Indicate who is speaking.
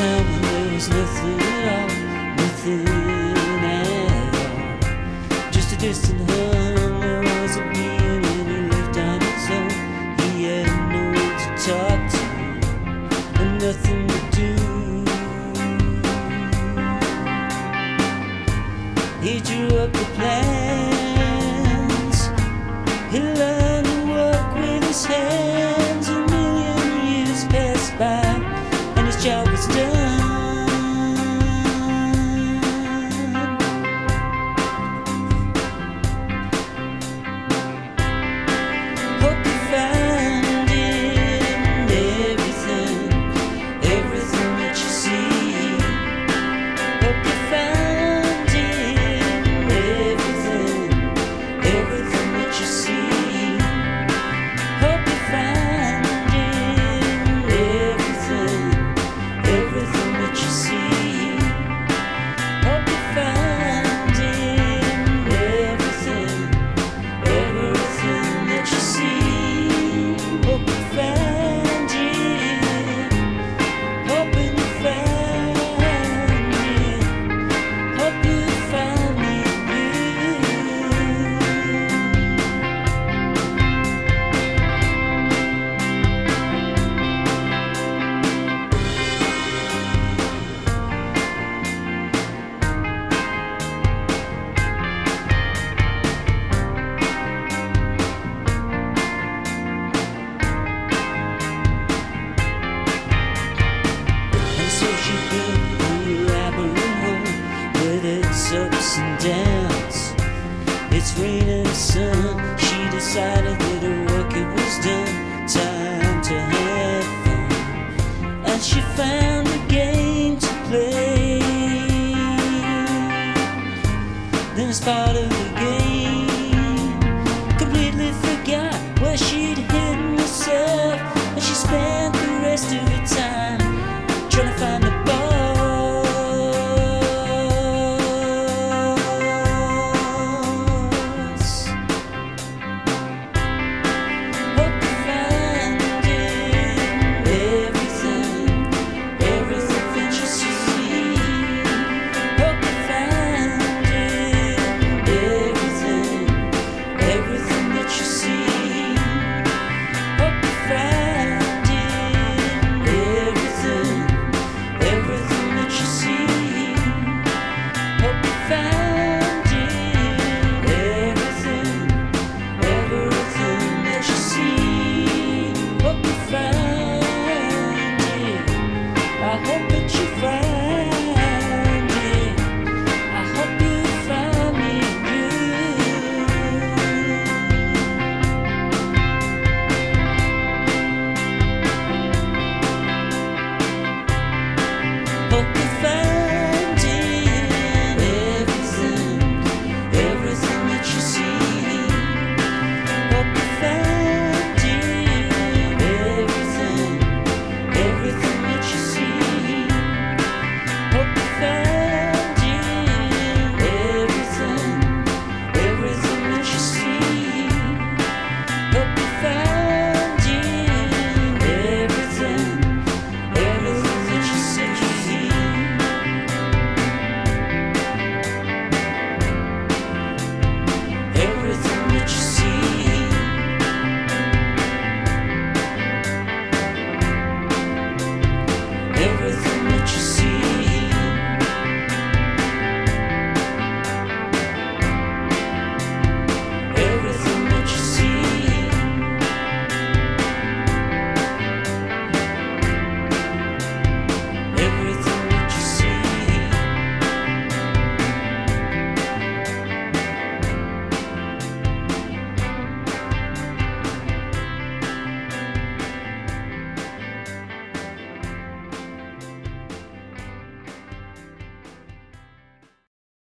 Speaker 1: when there was nothing at all, nothing at all. Just a distant hum, there was a being and he lived on its own. He had no one to talk to and nothing to do. He drew up the plans. He learned to work with his hands. A million years passed by, dance. It's raining sun. She decided that her record was done. Time to have fun. And she found a game to play. Then it's part of